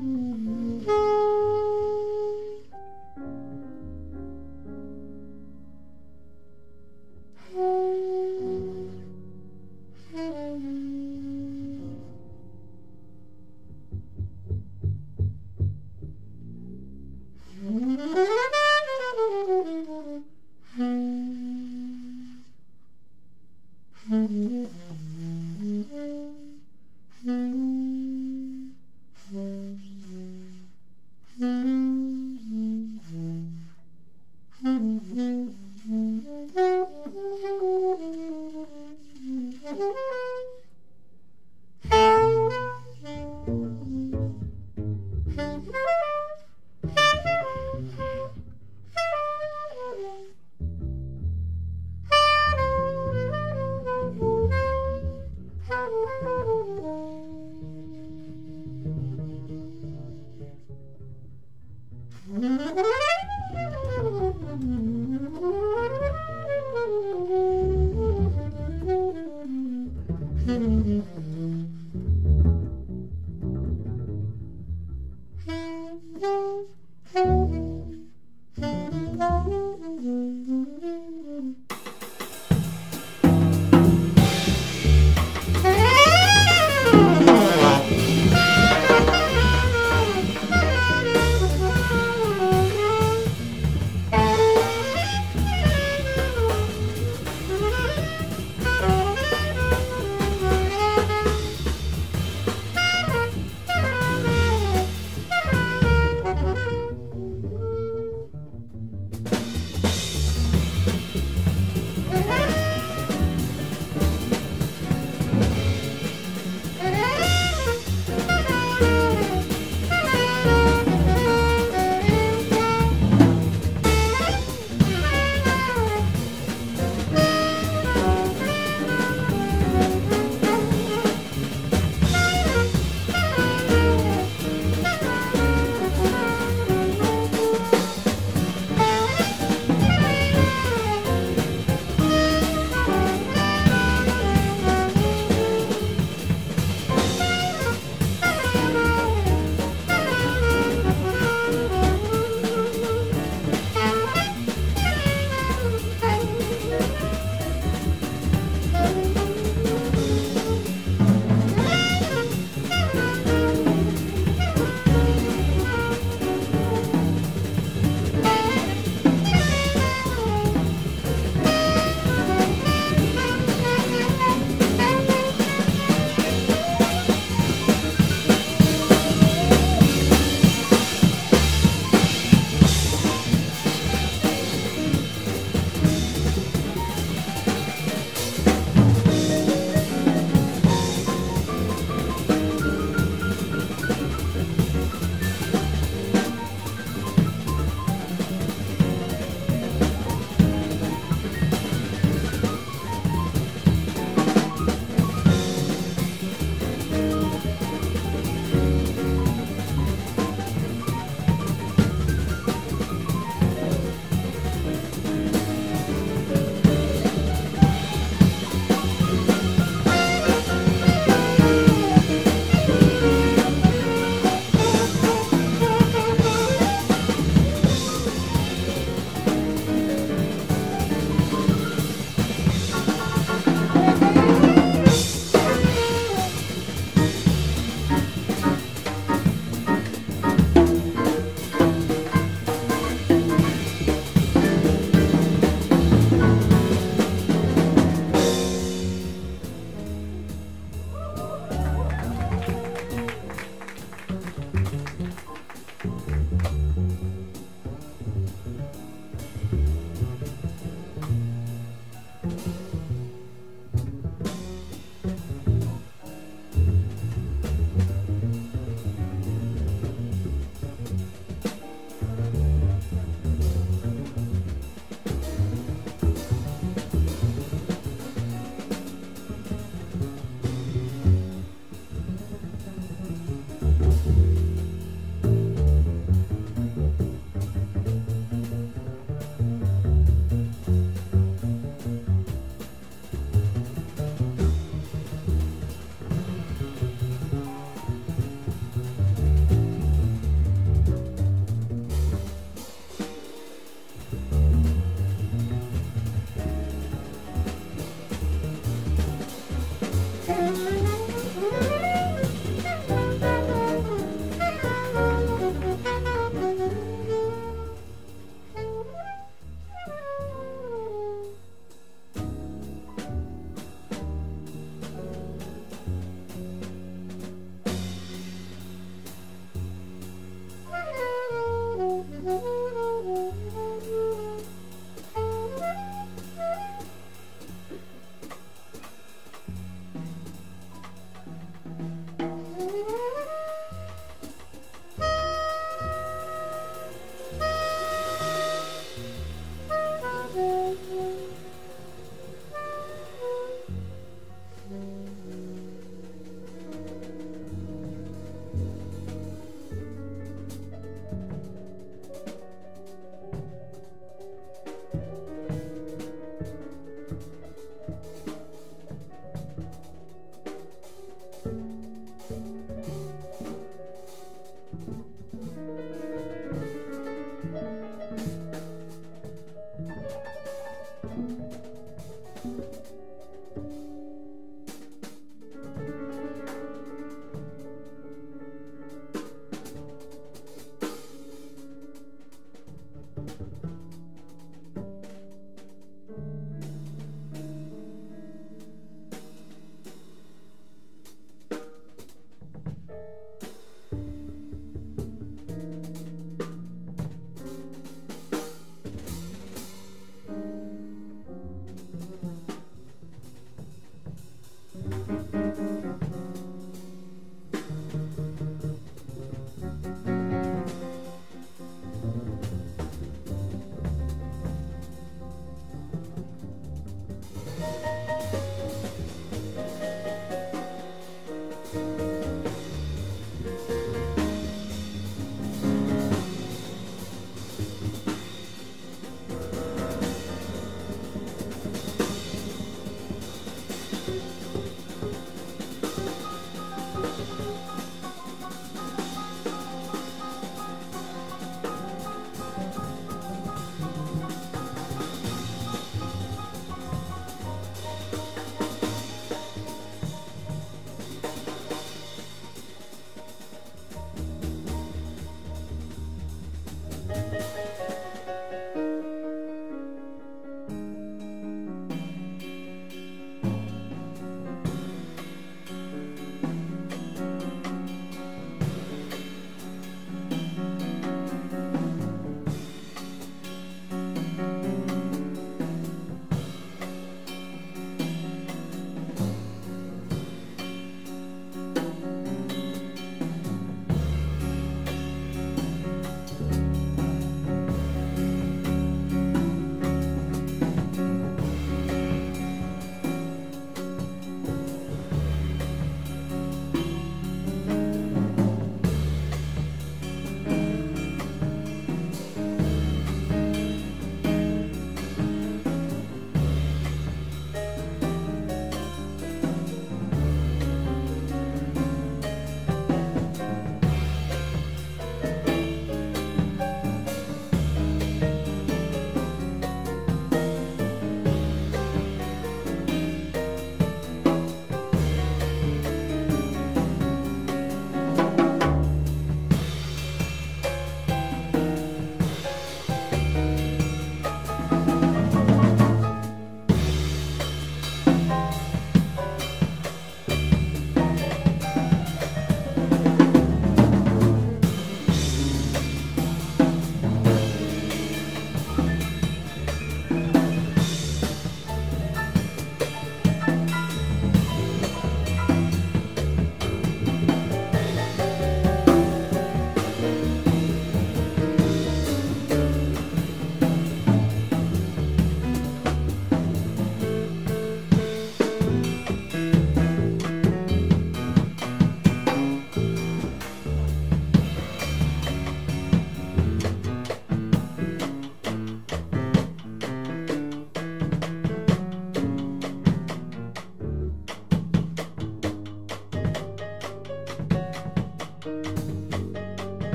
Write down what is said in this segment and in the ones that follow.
うん。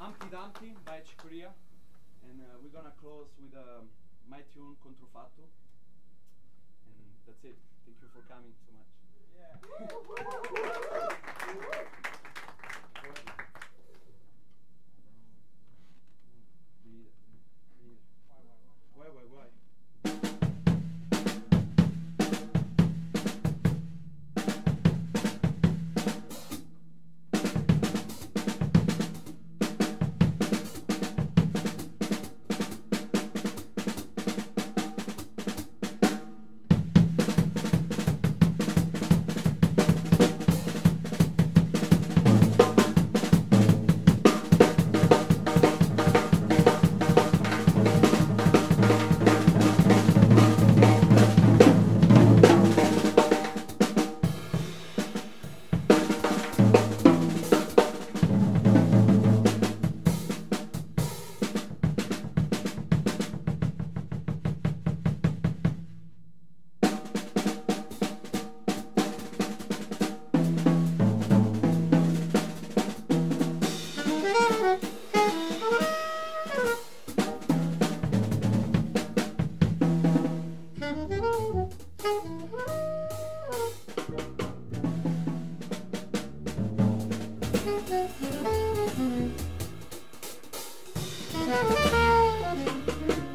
Humpty Dumpty by Chick Corea, and uh, we're gonna close with um, my tune Controfatto, and that's it. Thank you for coming so much. Yeah. Why, why, why? Thank you.